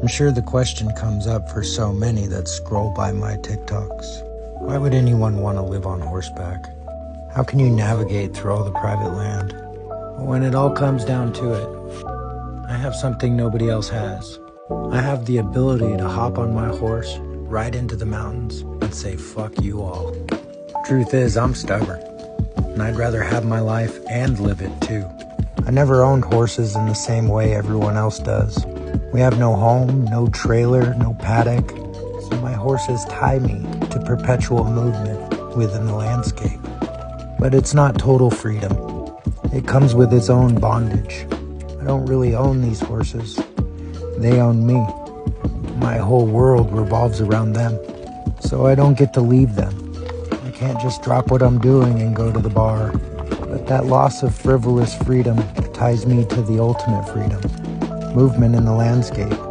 I'm sure the question comes up for so many that scroll by my TikToks. Why would anyone want to live on horseback? How can you navigate through all the private land? When it all comes down to it, I have something nobody else has. I have the ability to hop on my horse, ride into the mountains, and say fuck you all. Truth is, I'm stubborn, and I'd rather have my life and live it too. I never owned horses in the same way everyone else does. We have no home, no trailer, no paddock, so my horses tie me to perpetual movement within the landscape. But it's not total freedom. It comes with its own bondage. I don't really own these horses. They own me. My whole world revolves around them. So I don't get to leave them. I can't just drop what I'm doing and go to the bar. But that loss of frivolous freedom ties me to the ultimate freedom movement in the landscape.